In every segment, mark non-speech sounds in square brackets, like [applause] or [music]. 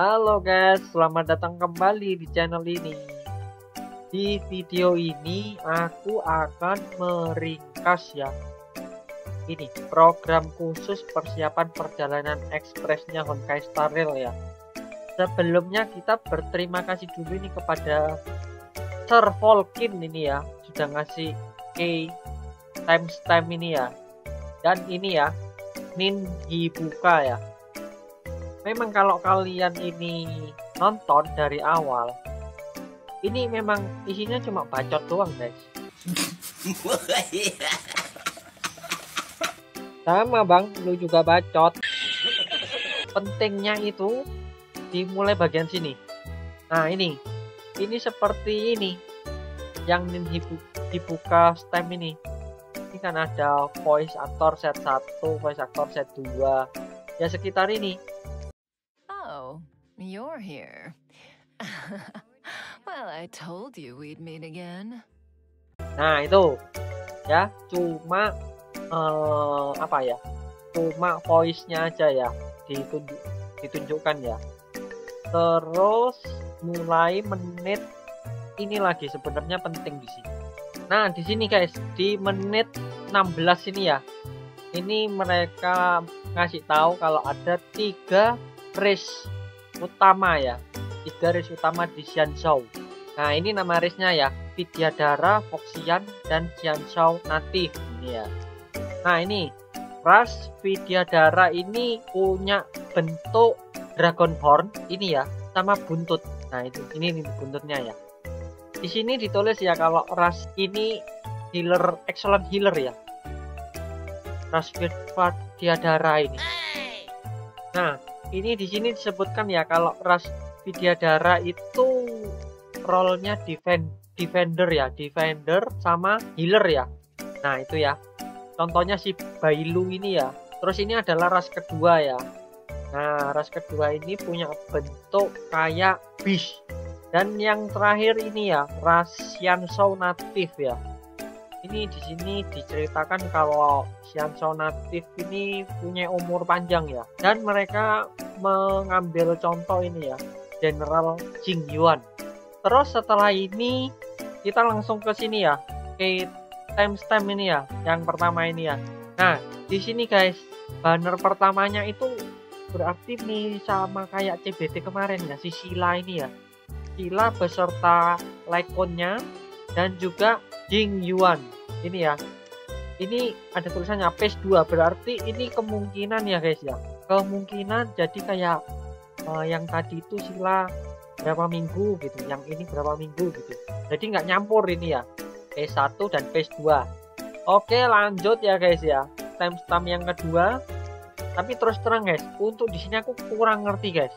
Halo guys, selamat datang kembali di channel ini. Di video ini aku akan meringkas ya. Ini program khusus persiapan perjalanan ekspresnya Honkai Star Rail ya. Sebelumnya kita berterima kasih dulu ini kepada Sir Volkin ini ya sudah ngasih key timestamp ini ya. Dan ini ya Nin dibuka ya memang kalau kalian ini nonton dari awal ini memang isinya cuma bacot doang guys. Sama bang. Lu juga bacot. Pentingnya itu dimulai bagian sini. Nah ini. Ini seperti ini. Yang dibuka stem ini. Ini kan ada voice actor set 1 voice actor set 2 ya sekitar ini You're here. [laughs] well, I told you we'd meet again. Nah, itu. Ya, cuma uh, apa ya? Cuma voice-nya aja ya ditunjuk ditunjukkan ya. Terus mulai menit ini lagi sebenarnya penting di sini. Nah, di sini guys, di menit 16 ini ya. Ini mereka ngasih tahu kalau ada tiga race utama ya. Tiga race utama di Xianzhou. Nah ini nama race-nya ya. Vidyadhara, Foxian, dan Xianzhou Native ini ya nah ini ras Vidyadhara ini punya bentuk dragon horn ini ya sama buntut. Nah itu ini, ini buntutnya ya. Di sini ditulis ya kalau ras ini healer excellent healer ya. Ras Vidyadhara ini. Nah ini di sini disebutkan ya kalau ras Vidyadara itu role-nya defend defender ya, defender sama healer ya. Nah, itu ya. Contohnya si Bailu ini ya. Terus ini adalah ras kedua ya. Nah, ras kedua ini punya bentuk kayak beast. Dan yang terakhir ini ya, ras Xianzhou natif ya ini di sini diceritakan kalau Xianzhou natif ini punya umur panjang ya. Dan mereka mengambil contoh ini ya General Jing Yuan. Terus setelah ini kita langsung ke sini ya. Ke timestamp ini ya yang pertama ini ya. Nah di sini guys banner pertamanya itu berarti nih sama kayak CBT kemarin ya si Sila ini ya. Sila beserta Lyconnya dan juga Jing Yuan. Ini ya. Ini ada tulisannya phase 2 berarti ini kemungkinan ya guys ya. Kemungkinan jadi kayak uh, yang tadi itu sila berapa minggu gitu. Yang ini berapa minggu gitu. Jadi nggak nyampur ini ya. Phase 1 dan phase 2 oke lanjut ya guys ya. Timestamp yang kedua. Tapi terus terang guys untuk di sini aku kurang ngerti guys.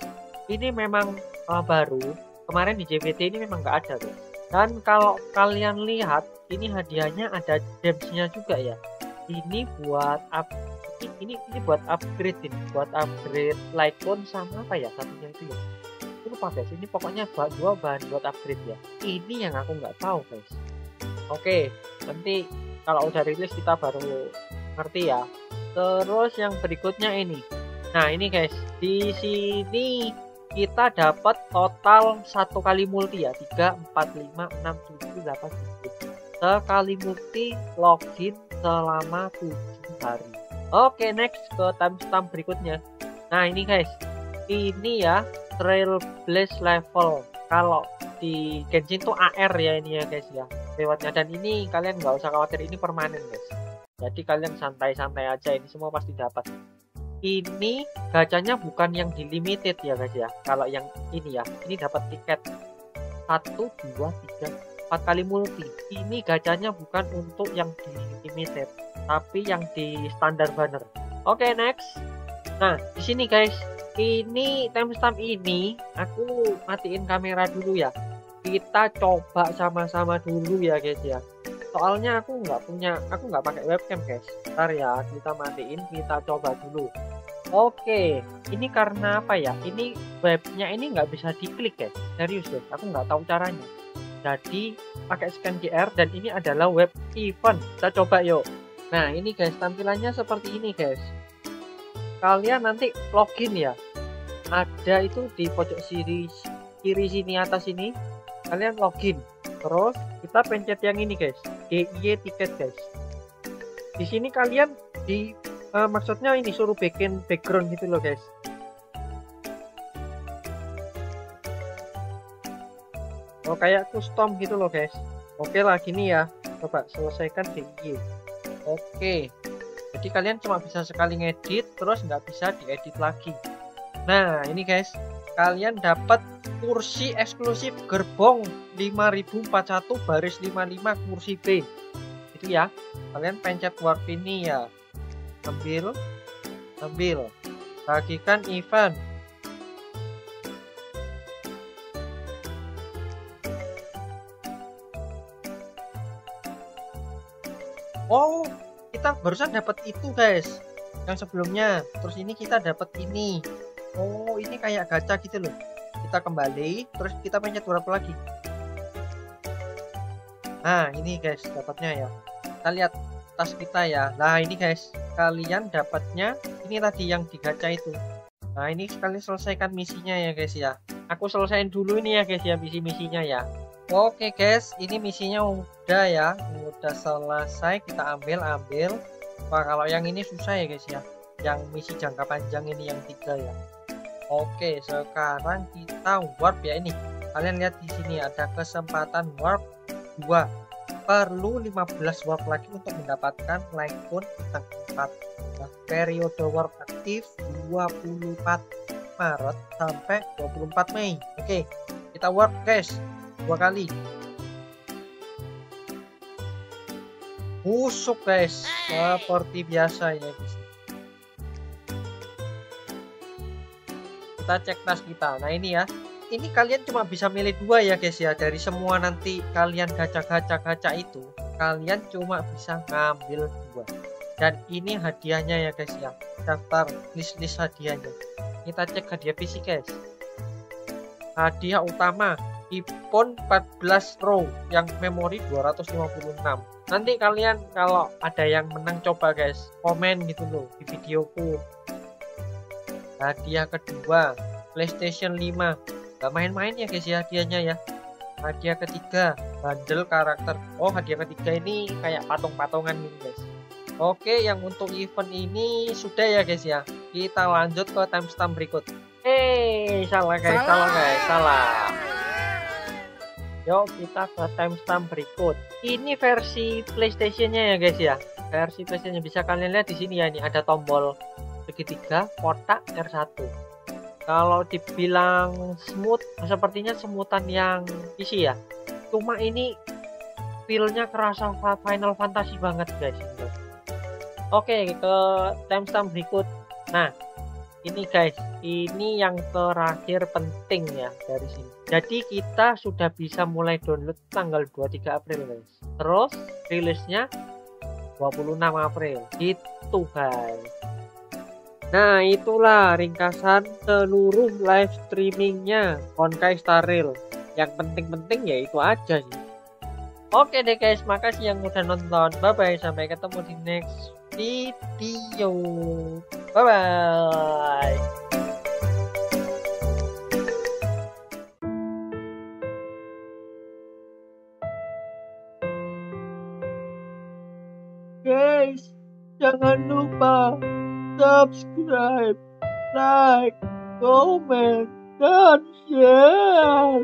Ini memang uh, baru. Kemarin di JBT ini memang nggak ada guys. Dan kalau kalian lihat, ini hadiahnya ada gemsnya juga ya. Ini buat up ini ini buat upgrade ini, buat upgrade Lycon sama apa ya satunya itu ya. Itu lupa guys, ini pokoknya buat dua bahan buat upgrade ya. Ini yang aku nggak tahu guys. Oke, nanti kalau udah rilis kita baru ngerti ya. Terus yang berikutnya ini. Nah ini guys, di sini kita dapat total satu kali multi ya 3 4 5 6 7 8 10 sekali multi login selama 7 hari. Oke next ke timestamp berikutnya. Nah ini guys. Ini ya trailblaze level. Kalau di Genshin tuh AR ya ini ya guys ya. Lewatnya. Dan ini kalian nggak usah khawatir ini permanen guys. Jadi kalian santai-santai aja ini semua pasti dapat. Ini gacanya bukan yang di limited ya guys ya. Kalau yang ini ya ini dapat tiket. 1 2 3 4 kali multi. Ini gacanya bukan untuk yang di limited tapi yang di standar banner. Oke okay, next. Nah di sini guys. Ini timestamp ini aku matiin kamera dulu ya. Kita coba sama-sama dulu ya guys ya. Soalnya aku nggak punya aku nggak pakai webcam guys. Ntar ya kita matiin kita coba dulu. Oke, ini karena apa ya? Ini webnya ini nggak bisa diklik ya, serius deh. Aku nggak tahu caranya. Jadi pakai scan QR dan ini adalah web event. Kita coba yuk. Nah ini guys tampilannya seperti ini guys. Kalian nanti login ya. ada itu di pojok kiri kiri sini atas ini kalian login terus kita pencet yang ini guys DIY tiket guys di sini kalian di uh, maksudnya ini suruh bikin background gitu loh guys oh kayak custom gitu loh guys. Oke lah gini ya. Coba selesaikan DIY oke. Jadi kalian cuma bisa sekali ngedit terus nggak bisa diedit lagi. Nah ini guys. Kalian dapat kursi eksklusif gerbong 5041 baris 55 kursi B. Itu ya. Kalian pencet warp ini ya. Ambil. Ambil. Bagikan event kita barusan dapat itu guys. Yang sebelumnya. Terus ini kita dapat ini. Oh ini kayak gacha gitu loh. Kita kembali terus kita pencet berapa lagi. Nah ini guys dapatnya ya. Kita lihat tas kita ya. Nah ini guys kalian dapatnya ini tadi yang digacha itu. Nah ini sekali selesaikan misinya ya guys ya. Aku selesaiin dulu ini ya guys ya misi-misinya ya oke guys ini misinya udah ya udah selesai kita ambil ambil Wah kalau yang ini susah ya guys ya yang misi jangka panjang ini yang tiga ya Oke, sekarang kita warp ya ini. Kalian lihat di sini ada kesempatan warp 2. Perlu 15 warp lagi untuk mendapatkan like pun bintang 4. Nah, periode warp aktif 24 Maret sampai 24 Mei. Oke, kita warp guys. Dua kali. Busuk guys, seperti biasa ya guys. kita cek tas kita. Nah ini ya. Ini kalian cuma bisa milih dua ya guys ya. Dari semua nanti kalian gacha-gacha-gacha itu kalian cuma bisa ngambil dua. Dan ini hadiahnya ya guys ya. Daftar list-list hadiahnya. Kita cek hadiah fisik guys. Hadiah utama iPhone 14 Pro yang memori 256 nanti kalian kalau ada yang menang coba guys komen gitu loh di videoku. Hadiah kedua PlayStation 5 gak main-main ya guys ya hadiahnya ya. Hadiah ketiga bundle karakter. Oh hadiah ketiga ini kayak patung-patungan gitu guys. Oke yang untuk event ini sudah ya guys ya. Kita lanjut ke timestamp berikut. Eh salah guys salah, salah guys salah yuk kita ke timestamp berikut. Ini versi PlayStationnya ya guys ya. Versi PlayStation bisa kalian lihat di sini ya ini ada tombol segitiga kotak R1 kalau dibilang smooth sepertinya semutan yang isi ya. Cuma ini feelnya kerasa Final Fantasy banget guys oke ke timestamp berikut. Nah ini guys. Ini yang terakhir penting ya dari sini. Jadi kita sudah bisa mulai download tanggal 23 April guys. Terus rilisnya 26 April. Itu guys. Nah itulah ringkasan seluruh live streamingnya Honkai Star Rail. Yang penting-penting ya itu aja sih. Oke deh guys, makasih yang udah nonton. Bye bye, sampai ketemu di next video. Bye bye. Guys, jangan lupa subscribe, like, comment, dan share.